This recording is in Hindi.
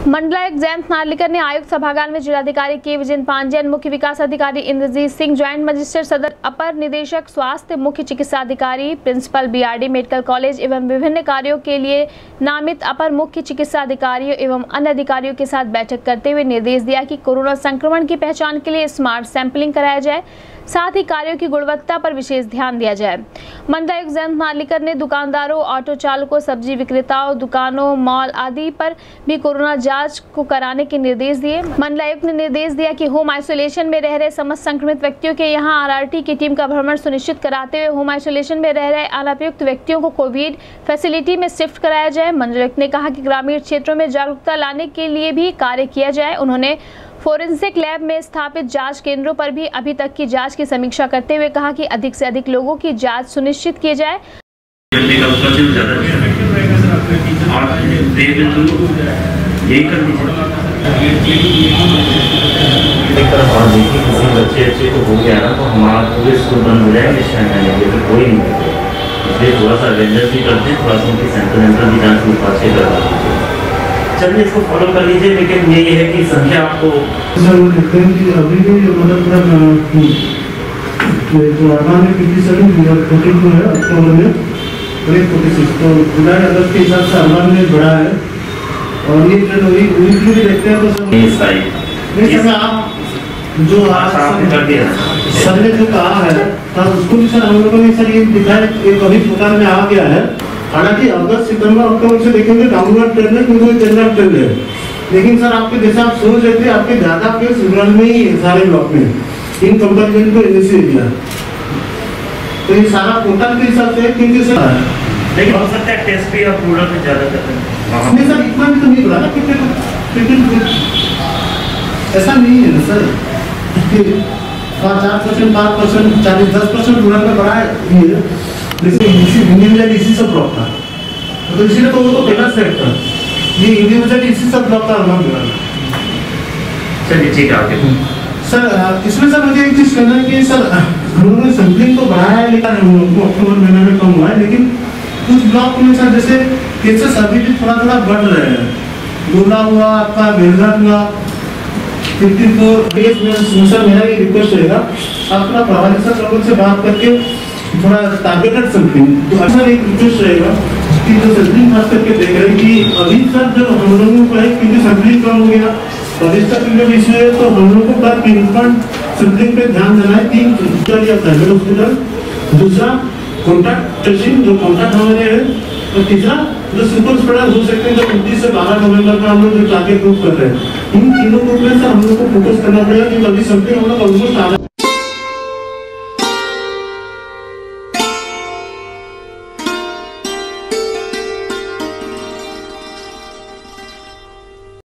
मंडलायुक्त जयंत नार्लिकर ने आयुक्त सभागार में जिलाधिकारी के विजय पांडेयन मुख्य विकास अधिकारी इंद्रजीत सिंह, ज्वाइंट मजिस्ट्रेट सदर, अपर निदेशक, स्वास्थ्य मुख्य चिकित्सा अधिकारी प्रिंसिपल बीआरडी, मेडिकल कॉलेज एवं विभिन्न कार्यों के लिए नामित अपर मुख्य चिकित्सा अधिकारियों एवं अन्य अधिकारियों के साथ बैठक करते हुए निर्देश दिया कि कोरोना संक्रमण की पहचान के लिए स्मार्ट सैंपलिंग कराया जाए। साथ ही कार्यों की गुणवत्ता पर विशेष ध्यान दिया जाए। मंडलायुक्त जयंत नार्लिकर ने दुकानदारों, ऑटो चालकों, सब्ज़ी विक्रेताओं, दुकानों, मॉल आदि पर भी कोरोना जाँच को कराने के निर्देश दिए। मंडलायुक्त ने निर्देश दिया कि होम आइसोलेशन में रह रहे समस्त संक्रमित व्यक्तियों के यहाँ आरआरटी की टीम का भ्रमण सुनिश्चित कराते हुए होम आइसोलेशन में रह रहे अनापयुक्त व्यक्तियों को कोविड फैसिलिटी में शिफ्ट कराया जाए। मंडलायुक्त ने कहा कि ग्रामीण क्षेत्रों में जागरूकता लाने के लिए भी कार्य किया जाए। उन्होंने फोरेंसिक लैब में स्थापित जाँच केंद्रों पर भी अभी तक की जाँच की समीक्षा करते हुए कहा कि अधिक से अधिक लोगों की जाँच सुनिश्चित की जाए। तो इसलिए थोड़ा सा भी करते हैं, थोड़ा सा करवा दीजिए चलिए इसको फॉलो कर लीजिए लेकिन ये है कि संख्या आपको हैं अभी भी मतलब तो है तो के हिसाब से अरमान में बढ़ा है और ये ट्रेंड वही वीकली भी देखते हैं तो सर आप जो सर ने जो कहा है सर उसको भी सर हम लोगों ने सर ये दिखाया एक अभी पोर्टल में आ गया है हालाँकि अगस्त सितंबर अक्टूबर से देखेंगे डाउनवर्ड ट्रेंड है क्योंकि जनरल ट्रेंड है। लेकिन सर आपके जैसे आप सोच रहे थे आपके ज़्यादा केस रूरल में ही है सारे ब्लॉक में। In comparison to NAC area तो ये सारा पोर्टल के हिसाब से है क्योंकि सर लेकिन हो सकता है टेस्ट भी आप रूरल में ज़्यादा करते हैं। नहीं सर इतना भी तो नहीं बोला क्योंकि क्योंकि ऐसा नहीं है ना सर। कि पाँच चार परसेंट पाँच परसेंट चालीस दस परसेंट रूरल में बढ़ा है। जैसे इंडिविजुअल इसी से ब्लॉक था तो इसीलिए तो वो तो था। ये इंडिविजुअल इसी से ब्लॉक था चलिए ठीक है आगे। सर इसमें सर मुझे एक चीज़ कहना है कि सर तो बढ़ाया है लेकिन अक्टूबर महीने में कम हुआ है लेकिन कुछ ब्लॉक में सर जैसे केसेस अभी भी थोड़ा थोड़ा बढ़ रहे हैं। गोला हुआ आपका बेलघर हुआ फिफ्टी फोर डेज़ में सर मेरा ये रिक्वेस्ट रहेगा। आप थोड़ा प्रभारी सर लोगों से बात करके थोड़ा टारगेटेड सैंपलिंग तो अक्सर एक रिक्वेस्ट रहेगा। कि जो सैंपलिंग खास करके देख रहे हैं कि अभी सर जो हम लोगों को है क्योंकि सैंपलिंग कम हो गया बरिष्ठ पीरियड इशू है तो हम लोग को पिनपॉइंट सैंपलिंग पे ध्यान देना है। तीन या प्राइवेट हॉस्पिटल दूसरा कॉन्टैक्ट ट्रेसिंग जो कॉन्टैक्ट हमारे हैं, और तीसरा जो सुपर स्प्रेडर हो सकते हैं, जो उनतीस से बारह नवंबर में हम लोग जो टारगेट ग्रुप कर रहे हैं। इन तीनों ग्रुप में से हम लोग को फोकस करना पड़ेगा क्योंकि अभी सैंपलिंग हम लोग ऑलमोस्ट